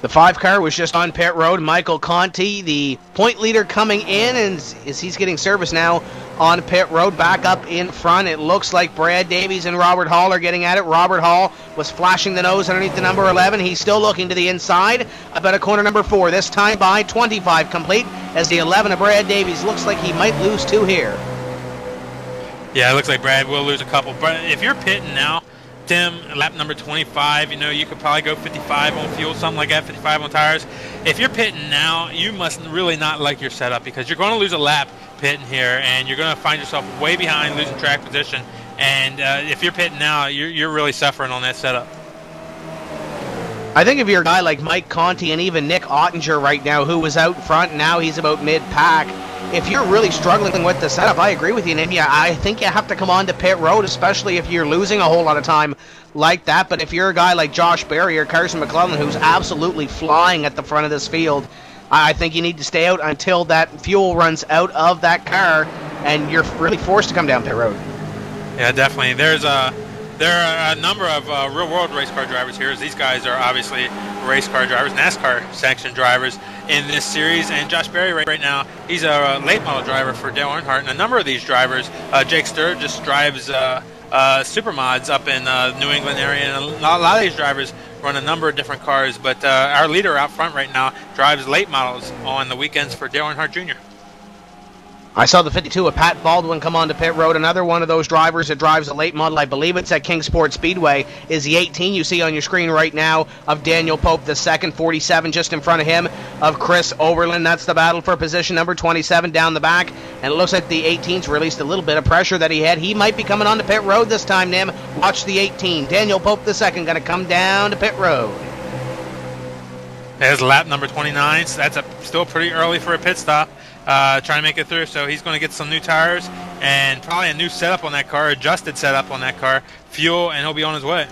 The five car was just on pit road. Michael Conti, the point leader, coming in, and as he's getting service now on pit road, back up in front. It looks like Brad Davies and Robert Hall are getting at it. Robert Hall was flashing the nose underneath the number 11. He's still looking to the inside. About a corner number four. This time by 25 complete as the 11 of Brad Davies looks like he might lose two here. Yeah, it looks like Brad will lose a couple. But if you're pitting now, Tim, lap number 25, you know, you could probably go 55 on fuel, something like that, 55 on tires. If you're pitting now, you must really not like your setup because you're going to lose a lap pitting here and you're going to find yourself way behind, losing track position. And uh, if you're pitting now, you're, you're really suffering on that setup. I think if you're a guy like Mike Conti and even Nick Ottinger right now, who was out front, now he's about mid-pack. If you're really struggling with the setup, I agree with you, Nimia. I think you have to come on to pit road, especially if you're losing a whole lot of time like that. But if you're a guy like Josh Berry or Carson McClellan, who's absolutely flying at the front of this field, I think you need to stay out until that fuel runs out of that car, and you're really forced to come down pit road. Yeah, definitely. There's a there are a number of uh, real-world race car drivers here. These guys are obviously race car drivers, NASCAR sanctioned drivers in this series. And Josh Berry right, right now, he's a late model driver for Dale Earnhardt. And a number of these drivers, uh, Jake Sturgis drives uh, uh, supermods up in uh, New England area, and a lot of these drivers run a number of different cars. But uh, our leader out front right now drives late models on the weekends for Dale Earnhardt Jr. I saw the 52 of Pat Baldwin come onto pit road. Another one of those drivers that drives a late model, I believe it's at Kingsport Speedway, is the 18 you see on your screen right now of Daniel Pope, the second 47 just in front of him of Chris Overland. That's the battle for position number 27 down the back. And it looks like the 18's released a little bit of pressure that he had. He might be coming onto pit road this time, Nim. Watch the 18. Daniel Pope, the second, going to come down to pit road. There's lap number 29. So that's a, still pretty early for a pit stop uh, trying to make it through. So he's going to get some new tires and probably a new setup on that car, adjusted setup on that car, fuel, and he'll be on his way.